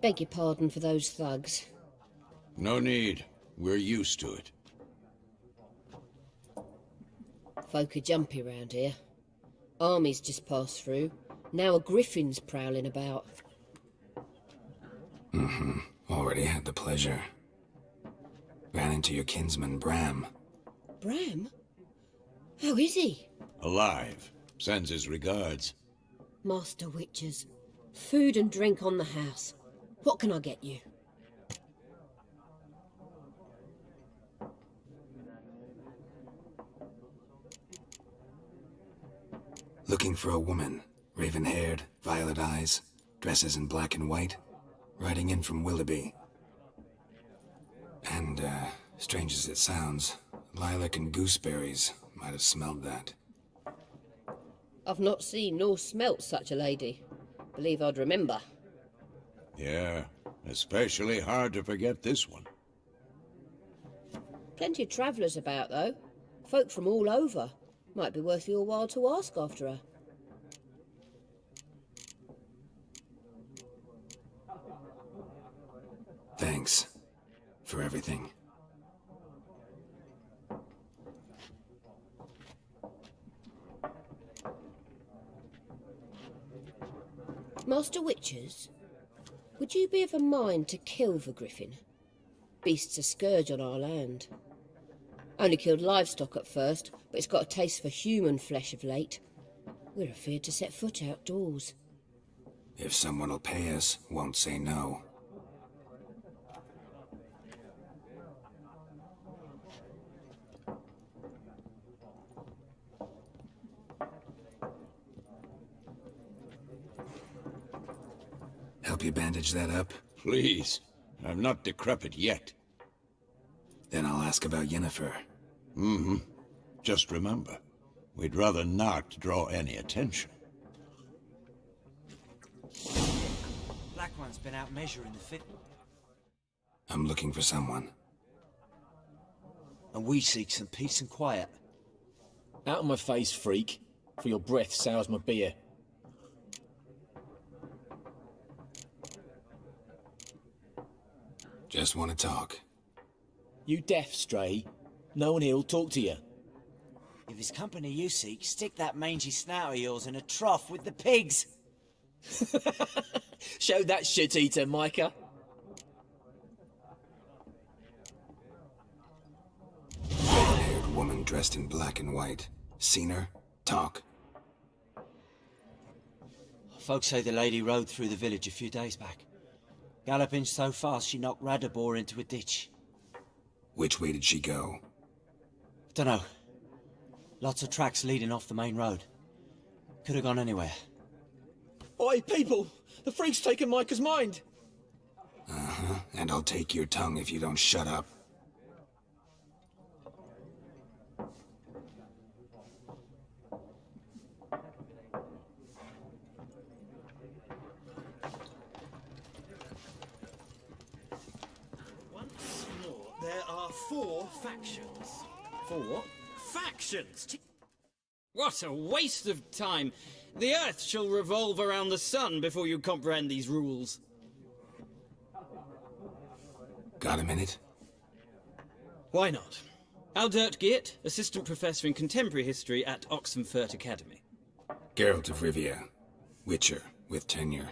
Beg your pardon for those thugs. No need. We're used to it. Folk are jumpy round here. Armies just passed through. Now a griffin's prowling about. Mm-hmm. Already had the pleasure. Ran into your kinsman, Bram. Bram? How is he? Alive. Sends his regards. Master Witches. Food and drink on the house. What can I get you? Looking for a woman. Raven-haired, violet eyes, dresses in black and white. Riding in from Willoughby. And, uh, strange as it sounds, lilac and gooseberries might have smelled that. I've not seen nor smelt such a lady. Believe I'd remember. Yeah, especially hard to forget this one. Plenty of travellers about, though. Folk from all over. Might be worth your while to ask after her. Thanks. For everything. Master Witchers, would you be of a mind to kill the griffin? Beast's a scourge on our land. Only killed livestock at first, but it's got a taste for human flesh of late. We're afeard to set foot outdoors. If someone will pay us, won't say no. Help you bandage that up? Please. I'm not decrepit yet. Then I'll ask about Yennefer. Mm-hmm. Just remember, we'd rather not draw any attention. Black one's been out measuring the fit. I'm looking for someone. And we seek some peace and quiet. Out of my face, freak. For your breath sours my beer. Just want to talk. You deaf, Stray? No one here'll talk to you. If it's company you seek, stick that mangy snout of yours in a trough with the pigs. Show that shit-eater, Micah. Red-haired woman dressed in black and white. Seen her? Talk. Folks say the lady rode through the village a few days back. Galloping so fast she knocked Radabor into a ditch. Which way did she go? Dunno. Lots of tracks leading off the main road. Could have gone anywhere. Oi, people! The freak's taken Micah's mind! Uh-huh. And I'll take your tongue if you don't shut up. Once more, there are four factions. Four what? Factions! What a waste of time! The Earth shall revolve around the Sun before you comprehend these rules. Got a minute? Why not? Aldert Geert, Assistant Professor in Contemporary History at Oxenfurt Academy. Geralt of Rivia. Witcher, with tenure.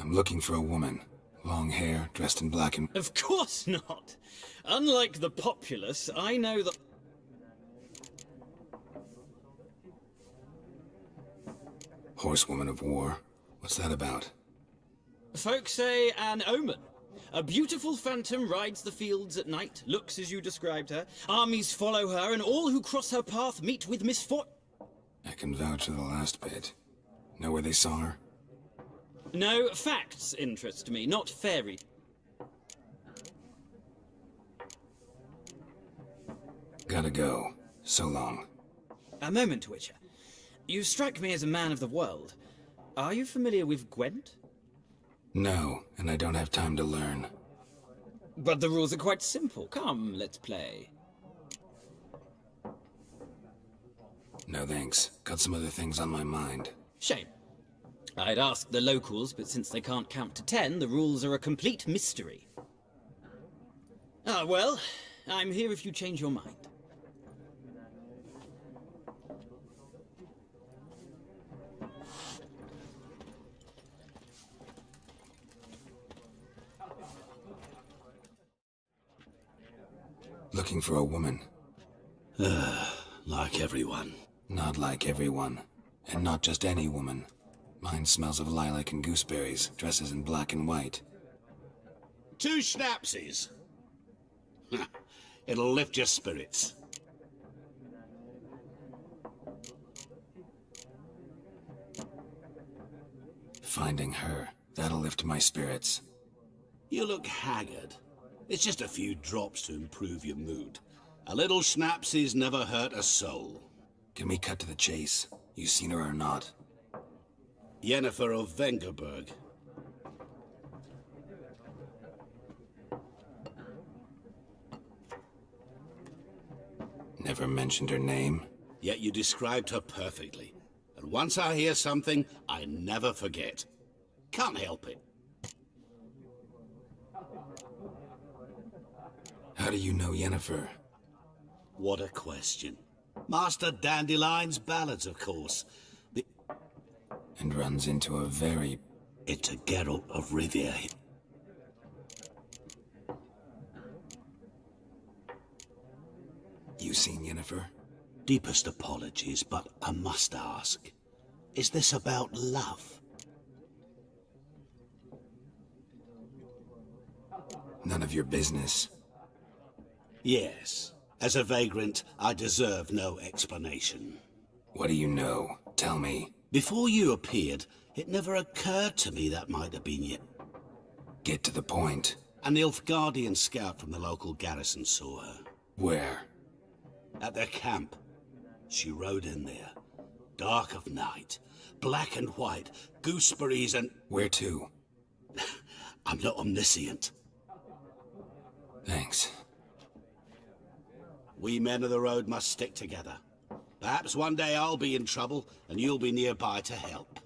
I'm looking for a woman. Long hair, dressed in black and... Of course not! Unlike the populace, I know that... Horsewoman of war. What's that about? Folk say an omen. A beautiful phantom rides the fields at night, looks as you described her. Armies follow her, and all who cross her path meet with misfortune. I can vouch for the last bit. Know where they saw her? No, facts interest me, not fairy. Gotta go. So long. A moment, Witcher. You strike me as a man of the world. Are you familiar with Gwent? No, and I don't have time to learn. But the rules are quite simple. Come, let's play. No thanks. Got some other things on my mind. Shame. I'd ask the locals, but since they can't count to ten, the rules are a complete mystery. Ah, well, I'm here if you change your mind. Looking for a woman. Like everyone. Not like everyone. And not just any woman. Mine smells of lilac and gooseberries, dresses in black and white. Two schnapsies. It'll lift your spirits. Finding her, that'll lift my spirits. You look haggard. It's just a few drops to improve your mood. A little schnapsies never hurt a soul. Can we cut to the chase? You seen her or not? Yennefer of Vengerberg. Never mentioned her name. Yet you described her perfectly. And once I hear something, I never forget. Can't help it. How do you know Yennefer? What a question. Master Dandelion's ballads, of course. And runs into a very... It's a Geralt of Rivia. You seen Yennefer? Deepest apologies, but I must ask. Is this about love? None of your business. Yes. As a vagrant, I deserve no explanation. What do you know? Tell me. Before you appeared, it never occurred to me that might have been you. Get to the point. An Nilfgaardian scout from the local garrison saw her. Where? At their camp. She rode in there. Dark of night. Black and white. Gooseberries and... Where to? I'm not omniscient. Thanks. We men of the road must stick together. Perhaps one day I'll be in trouble, and you'll be nearby to help.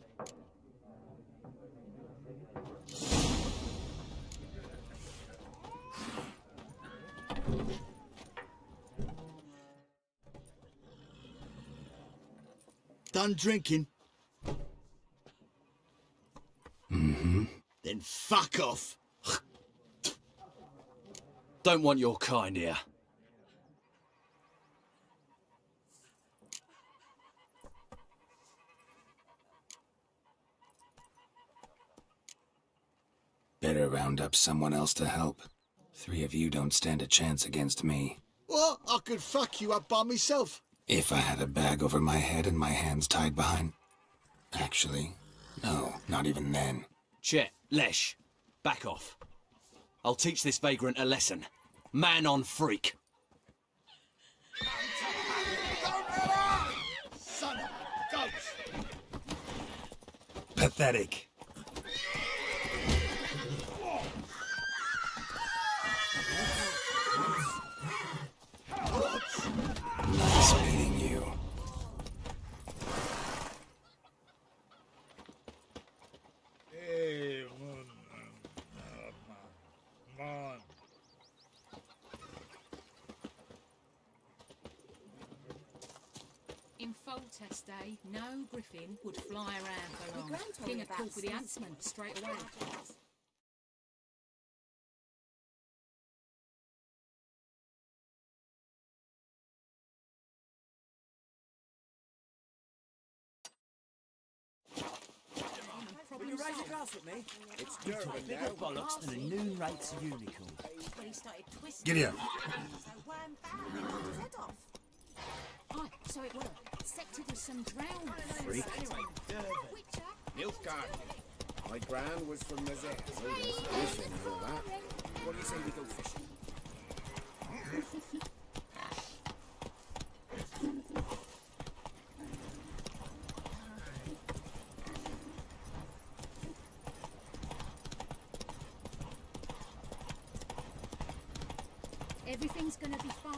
Done drinking? Mm-hmm. Then fuck off. Don't want your kind here. Better round up someone else to help. Three of you don't stand a chance against me. What? I could fuck you up by myself. If I had a bag over my head and my hands tied behind... Actually, no, not even then. Chet, Lesh, back off. I'll teach this vagrant a lesson. Man on freak. Son of a ghost. Pathetic. Nice meeting you. Hey, man. Man. In Foltest Day, no griffin would fly around for long. Gran told King had about caught with the Sis- huntsman straight away. Will you raise a glass with me? It's Durban bigger bollocks than a noon rates unicorn. When he started twisting. Get here. So wham bam, his head off. Aye, so it were. Sected with some drowned. Freak. Nilfgaard. My gran was from there's fishing and all that. What do you say we go fishing? everything's gonna be fine.